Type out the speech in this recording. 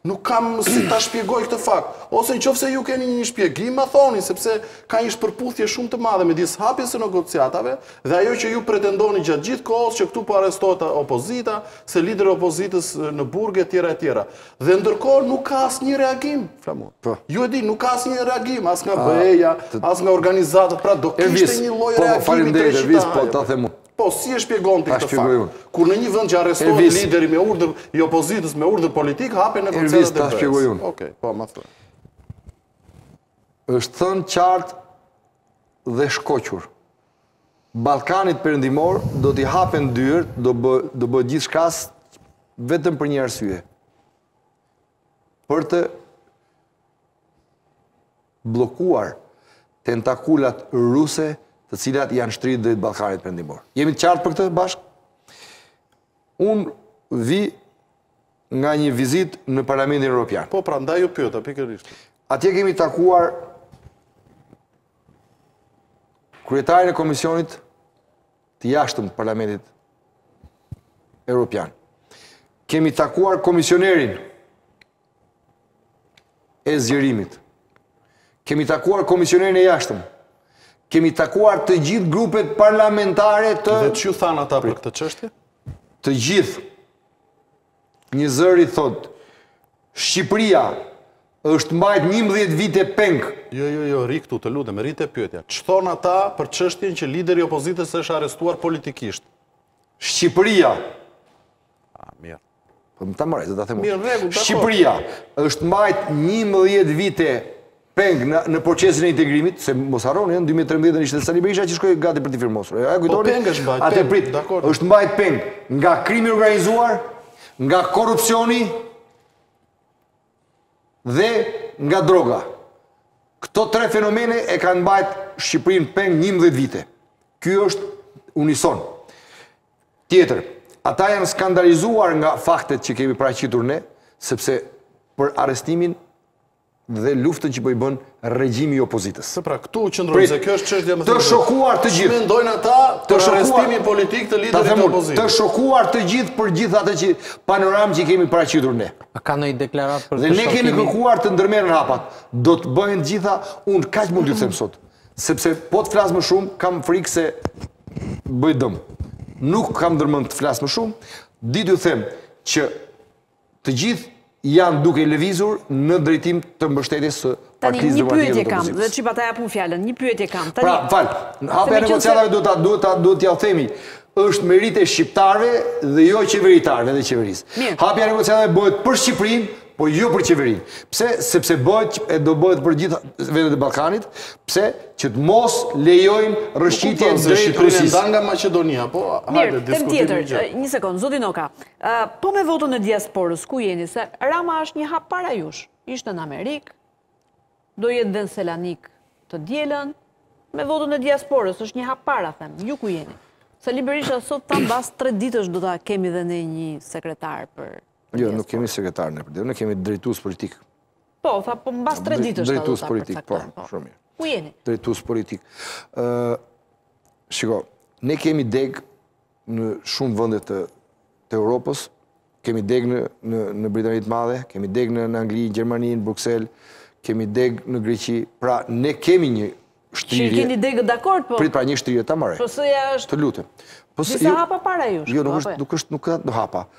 Nuk kam si ta shpjegoj këtë fakt. Ose në qoftë se ju keni një shpjegim, ma thoni, sepse ka një shpërputhje shumë të madhe midis hapjes së negociatave dhe ajo që ju pretendoni gjatë gjithë kohës që këtu po arrestohet opozita, se liderët e opozitës në burg e tjera e tjera. Dhe ndërkohë nuk ka asnjë reagim, Flamur. Po. Ju e dini, nuk ka asnjë reagim as nga BE-ja, as nga organizatat, pra do kishte një lloj po, reagimi të rrezikshëm. Po, faleminderit, po ta them unë. Po, si e shpjegon ti këtë fakt? Kur në një vend që arrestohet lideri me urdhër, i opozitës me urdhër politik, hapen negociatat e BE-së. Ervis, ta shpjegoj unë. Oke, po, ma thuaj. është thënë qartë dhe shkoqur. Ballkanit Perëndimor do t'i hapen dyert, do bëhet gjithçka vetëm për një arsye. Për të bllokuar tentakulat ruse të cilat janë shtrirë drejt Ballkanit Perëndimor. Jemi të qartë për këtë bashkë? Unë vij nga një vizitë në Parlamentin Europian. Po, pra, ndaj ju pyeta, pikërisht. Atje kemi takuar kryetarin e komisionit të jashtëm të Parlamentit Europian. Kemi takuar komisionerin e zgjerimit. Kemi takuar komisionerin e jashtëm. Kemi takuar të gjithë grupet parlamentare të... Dhe ç'thanë ata për këtë çështje? Të gjithë. Njëzëri thotë, Shqipëria është mbajt 11 vite peng. Jo, jo, jo, rri këtu, të lutem, rri te pyetja. Ç'thonë ata për çështjen që lideri i opozitës është arrestuar politikisht? Shqipëria. A, mirë. Po më ta marrë, do ta them. Mirë, rregull, dakord. Shqipëria është mbajt 11 vite peng në, në procesin e integrimit, se mos harroni, në 2013 ishte Sali Berisha që shkoi gati për të firmosur. Ja po, e kujtoni. Po peng është mbajt. A, të prit, dakord. Është mbajt peng nga krimi i organizuar, nga korrupsioni, dhe nga droga. Këto tre fenomene e kanë mbajt Shqipërinë peng 11 vite. Ky është unison. Tjetër, ata janë skandalizuar nga faktet që kemi paraqitur ne, sepse për arrestimin dhe luftën që po i bën regjimi opozitës. Po pra, këtu qëndrojmë se kjo është çështja më... Të shokuar të gjithë. Ç'mendojnë ata për arrestimin politik të liderit të opozitës? Të shokuar të gjithë për gjithë atë që panoramë që kemi paraqitur ne. A ka ndonjë deklaratë për të shokuar? Ne kemi kërkuar të ndërmerren hapat. Do të bëhen të gjitha, unë kaq mund të them sot. Sepse po të flas më shumë, kam frikë se bëj dëm. Nuk kam ndërmend të flas më shumë. Di t'ju them që Të gjithë janë duke lëvizur në drejtim të mbështetjes së Partisë Demokratike dhe të opozitës. Dhe që pa ta jap un fjalën, një pyetje kam. Prapë, fal, hapja e negociatave duhet ta duhet ta duhet t'jua themi, është meritë e shqiptarëve dhe jo e qeveritarëve dhe qeverisë. Hapja e negociatave bëhet për Shqipërinë, po jo për qeverinë. Pse? Sepse bëhet e do bëhet për gjithë vendet e Ballkanit, pse? Që të mos lejojmë rrëshqitjen drejt Rusisë. Nga Maqedonia, po hajde diskutimi i gjatë. Mirë, temë tjetër, një sekond, zoti Noka. Po me votën e diasporës, ku jeni, se Rama është një hap para jush. Ishte në Amerikë, do jetë dhe në Selanik të dielën, me votën e diasporës, është një hap para, them, ju ku jeni. Sali Berisha sot tha mbas tre ditësh do ta kemi dhe ne një sekretar për... Jo, nuk kemi sekretar në përdev, ne kemi drejtues politik. Po, tha, po mbas tre ditësh tha do ta përcaktojmë. Po, po, shumë mirë. Ku jeni? Drejtues politik. Shiko, ne kemi degë në shumë vende të, të Europës, kemi degë në, në, në Britani të Madhe, kemi degë në, në Angli, në Gjermani, në Bruksel, kemi degë në Greqi, pra ne kemi një shtrirje... Që keni degë dakord, po... Prit pra një shtrirje, ta marrë. Puna është... Të lutem. Disa hapa para jush këtë, jo, nuk është, nuk është, nuk ka hapa.